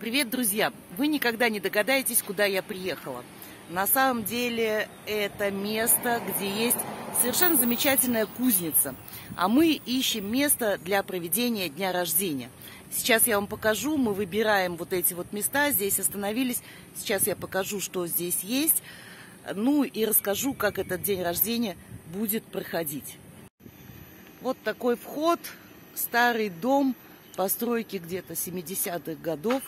Привет, друзья! Вы никогда не догадаетесь, куда я приехала. На самом деле это место, где есть совершенно замечательная кузница. А мы ищем место для проведения дня рождения. Сейчас я вам покажу, мы выбираем вот эти вот места, здесь остановились. Сейчас я покажу, что здесь есть. Ну и расскажу, как этот день рождения будет проходить. Вот такой вход, старый дом, постройки где-то 70-х годов.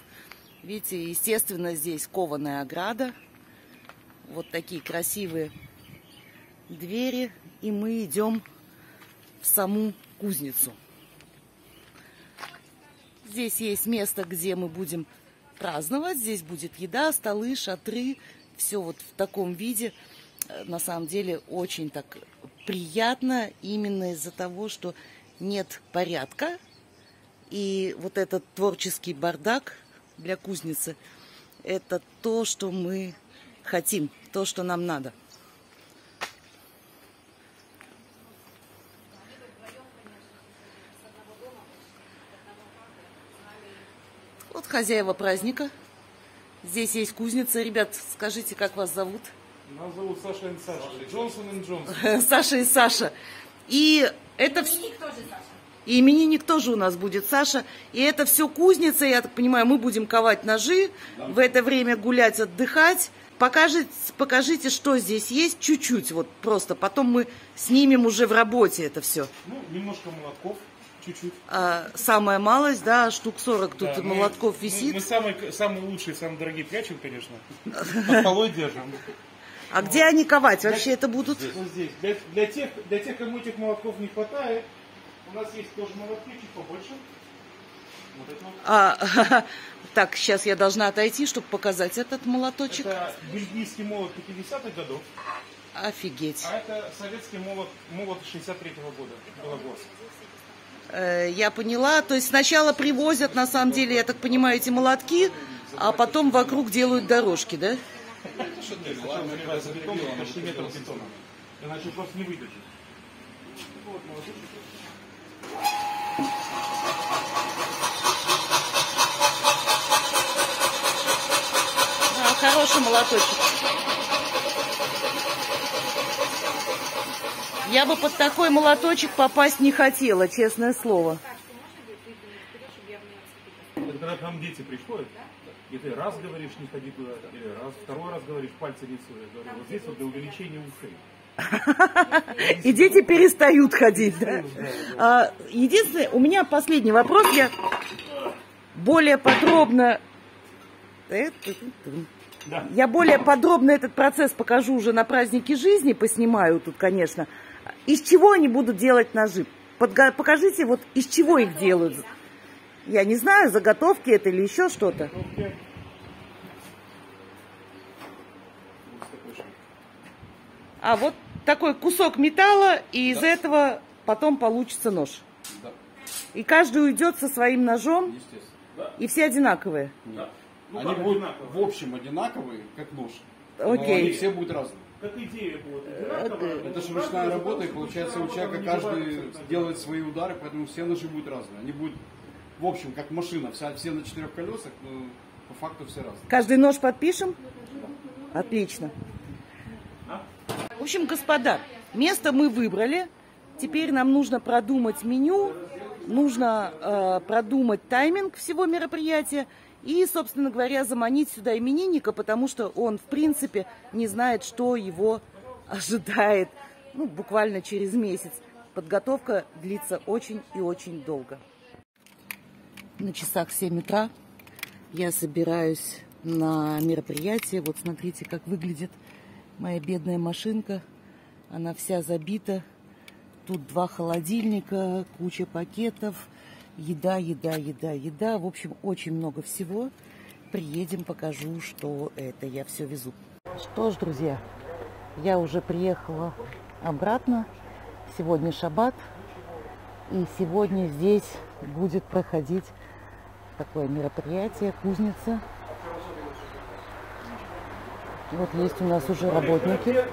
Видите, естественно, здесь кованая ограда. Вот такие красивые двери. И мы идем в саму кузницу. Здесь есть место, где мы будем праздновать. Здесь будет еда, столы, шатры. Все вот в таком виде. На самом деле очень так приятно именно из-за того, что нет порядка. И вот этот творческий бардак – для кузницы. Это то, что мы хотим, то, что нам надо. Вот хозяева праздника. Здесь есть кузница. Ребят, скажите, как вас зовут? Нас зовут Саша и Саша. Джонсон и Джонсон. Саша и Саша. И это все... тоже Саша. И именинник тоже у нас будет Саша. И это все кузница, я так понимаю, мы будем ковать ножи, да. в это время гулять, отдыхать. Покажите, покажите, что здесь есть, чуть-чуть, вот просто. Потом мы снимем уже в работе это все. Ну, немножко молотков, чуть-чуть. А, самая малость, да, штук 40 тут да, молотков мы, висит. Мы, мы самые, самые лучшие, самые дорогие прячем, конечно. Под полой держим. А где они ковать? Вообще это будут? Здесь. Для, для, тех, для тех, кому этих молотков не хватает, у нас есть тоже молотки, чуть побольше. Вот это. А, так, сейчас я должна отойти, чтобы показать этот молоточек. Это бельгийский молот 50-х годов. Офигеть. А это советский молот, молот 63-го года, Белогорск. Э, я поняла. То есть сначала привозят, на самом деле, я так понимаю, эти молотки, а потом вокруг делают дорожки, да? Бетона. Иначе просто не вытащить. Вот молоточек. А, хороший молоточек. Я бы под такой молоточек попасть не хотела, честное слово. Это когда там дети приходят, и ты раз говоришь, не ходи туда, или раз, второй раз говоришь, пальцы не суешь. Вот здесь вот для увеличения ушей. И дети перестают ходить, да? А, единственное, у меня последний вопрос. Я более подробно... Я более подробно этот процесс покажу уже на празднике жизни, поснимаю тут, конечно. Из чего они будут делать ножи? Покажите, вот из чего их делают. Я не знаю, заготовки это или еще что-то. А вот такой кусок металла, и из да. этого потом получится нож. Да. И каждый уйдет со своим ножом, да. и все одинаковые. Да. Ну, они будут в общем одинаковые, как нож. Окей. Но они все будут разные. Как идея будет Это же ручная работа, и получается у человека каждый делает свои удары, поэтому все ножи будут разные. Они будут, в общем, как машина, вся, все на четырех колесах, но по факту все разные. Каждый нож подпишем? Отлично. В общем, господа, место мы выбрали. Теперь нам нужно продумать меню, нужно э, продумать тайминг всего мероприятия и, собственно говоря, заманить сюда именинника, потому что он, в принципе, не знает, что его ожидает ну, буквально через месяц. Подготовка длится очень и очень долго. На часах 7 утра я собираюсь на мероприятие. Вот смотрите, как выглядит Моя бедная машинка, она вся забита. Тут два холодильника, куча пакетов, еда, еда, еда, еда. В общем, очень много всего. Приедем, покажу, что это я все везу. Что ж, друзья, я уже приехала обратно. Сегодня шаббат. И сегодня здесь будет проходить такое мероприятие, кузница вот есть у нас уже работники.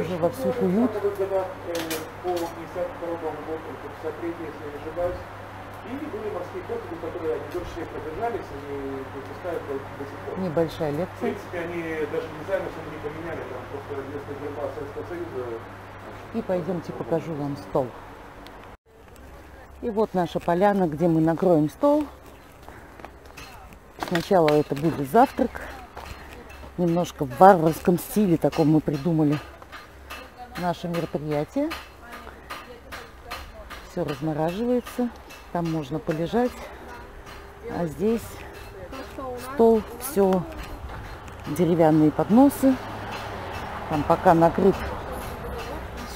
Уже вовсю куют. В 40-х годах, по 52 году, по 53 если я не ошибаюсь. И были морские корпусы, которые они дольше всех продержались, они выпускают до, до сих пор. Небольшая В лекция. принципе, они даже дизайн особо не поменяли, там просто вместо герба Советского Союза И пойдемте покажу вам стол. И вот наша поляна, где мы накроем стол. Сначала это будет завтрак. Немножко в варварском стиле таком мы придумали наше мероприятие. Все размораживается. Там можно полежать. А здесь стол, все деревянные подносы. Там пока накрыт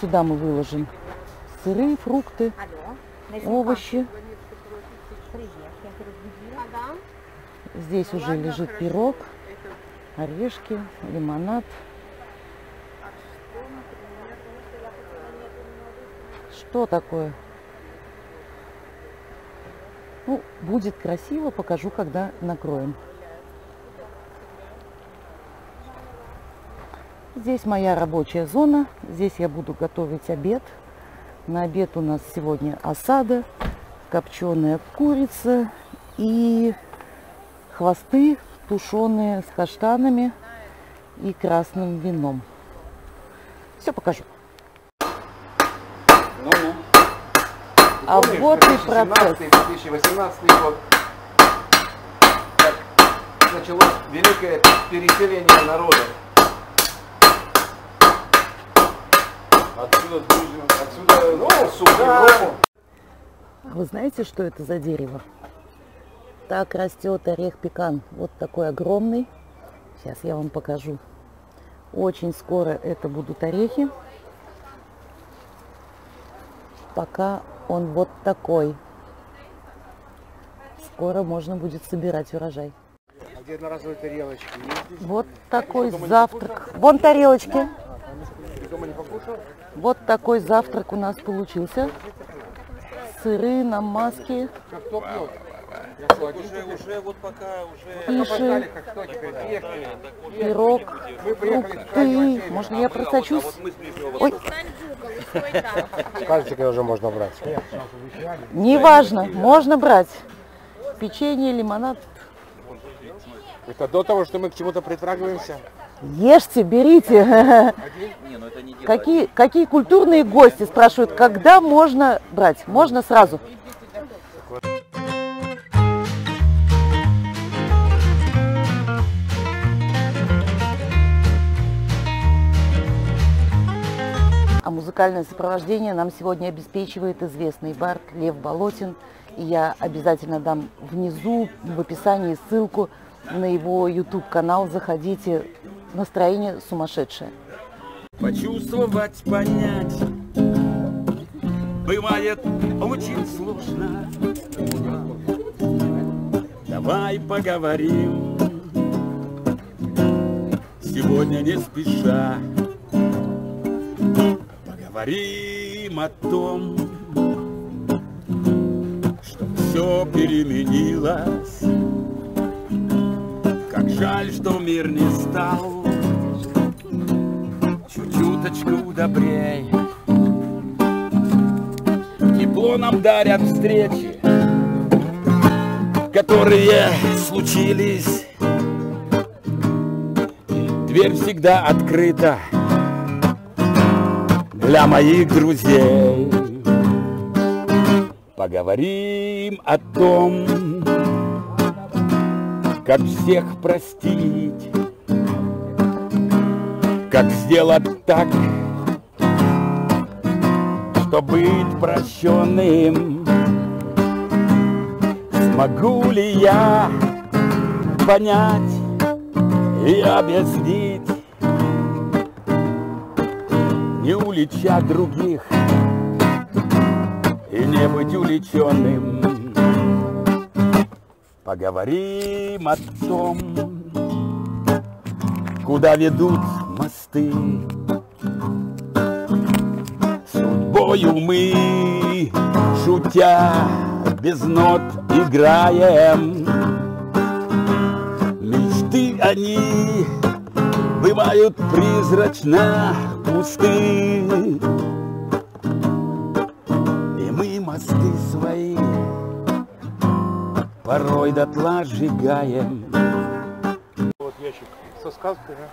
Сюда мы выложим сыры, фрукты, овощи. Здесь уже лежит пирог, орешки, лимонад. Что такое? Ну, будет красиво, покажу, когда накроем. Здесь моя рабочая зона. Здесь я буду готовить обед. На обед у нас сегодня осада, копченая курица и хвосты тушеные с каштанами и красным вином. Все покажу. Ну-ну. А Помнишь, вот и процесс. 2017-2018 год, как началось великое переселение народа. Отсюда отсюда Ну, сюда. Вы знаете, что это за дерево? Так растет орех пекан. Вот такой огромный. Сейчас я вам покажу. Очень скоро это будут орехи. Пока он вот такой. Скоро можно будет собирать урожай. Где одноразовые тарелочки? Вот такой завтрак. Вон тарелочки. Вот такой завтрак у нас получился. Сыры, Кто пьет? Уже, уже, вот пока уже... пиши, пирог, фрукты. Можно я просочусь? Ближнего Ой, Пальчика уже можно брать. неважно, можно брать. Печенье, лимонад. Это до того, что мы к чему-то притрагиваемся? Ешьте, берите. Ну. Какие, какие культурные гости спрашивают, когда можно брать? Можно сразу. Музыкальное сопровождение нам сегодня обеспечивает известный бард Лев Болотин. И я обязательно дам внизу в описании ссылку на его YouTube-канал. Заходите. Настроение сумасшедшее. Почувствовать, понять Бывает очень сложно Давай поговорим Сегодня не спеша Поговорим о том Что все переменилось Как жаль, что мир не стал чуть-чуточку добрей. Тепло нам дарят встречи, которые случились. Дверь всегда открыта для моих друзей. Поговорим о том, как всех простить как сделать так, что быть прощенным? Смогу ли я понять и объяснить, улича других и не быть уличенным? Поговорим о том, куда ведут мосты. Судьбою мы, шутя, без нот играем. Мечты они Бывают призрачно пусты И мы мосты свои Порой дотла сжигаем Вот ящик со сказкой, да?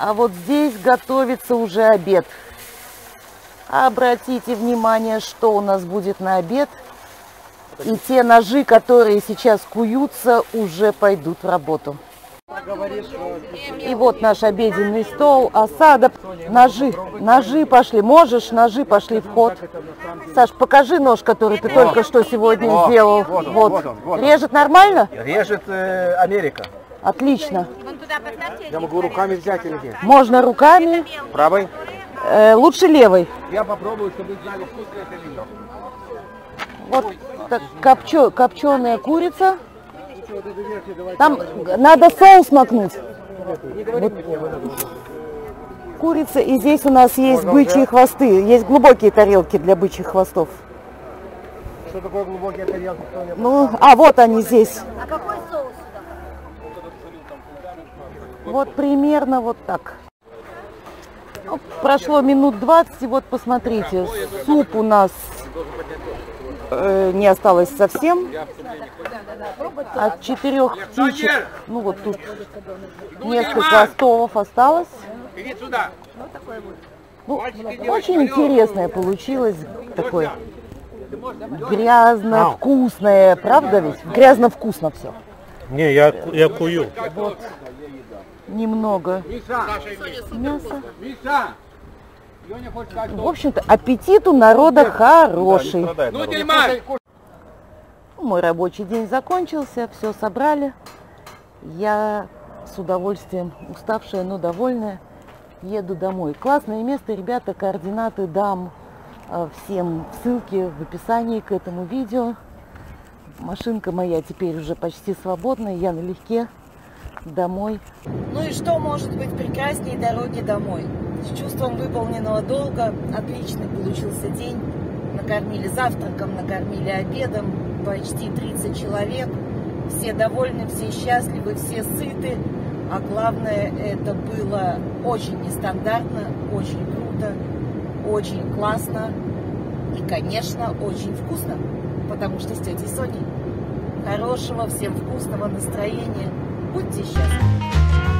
А вот здесь готовится уже обед. Обратите внимание, что у нас будет на обед. И те ножи, которые сейчас куются, уже пойдут в работу. И вот наш обеденный стол, осада, ножи, ножи пошли. Можешь, ножи пошли в ход. Саш, покажи нож, который ты только что сегодня сделал. вот он, Вот. вот он, вот он. Режет нормально? Режет э, Америка. Отлично. Я могу руками взять или нет? Можно руками, Правой? э, лучше левой. Я попробую, чтобы вы знали, вкусно это или нет. Вот так, копчё- копченая курица. Там надо соус макнуть. Вот. Курица, и здесь у нас есть бычьи хвосты. Есть глубокие тарелки для бычьих хвостов. Что такое глубокие тарелки? Ну, а вот они здесь. А какой соус? Вот примерно вот так. Ну, прошло минут 20, и вот посмотрите, суп у нас э, не осталось совсем. От четырех птичек, ну вот тут несколько остовов осталось. Иди сюда. Ну, очень интересное получилось такое грязно вкусное, правда ведь? Грязно вкусно все. Не, я, я кую. Немного Миша! мяса. В общем-то, аппетит у народа хороший. Ну! Мой рабочий день закончился, все собрали. Я с удовольствием, уставшая, но довольная, еду домой. Классное место, ребята, координаты дам э, всем в ссылке в описании к этому видео. Машинка моя теперь уже почти свободная, я налегке домой. Ну и что может быть прекраснее дороги домой? С чувством выполненного долга отличный получился день. Накормили завтраком, накормили обедом, почти 30 человек. Все довольны, все счастливы, все сыты. А главное, это было очень нестандартно, очень круто, очень классно и, конечно, очень вкусно, потому что с тетей Соней. Хорошего, всем вкусного настроения. Будьте счастливы.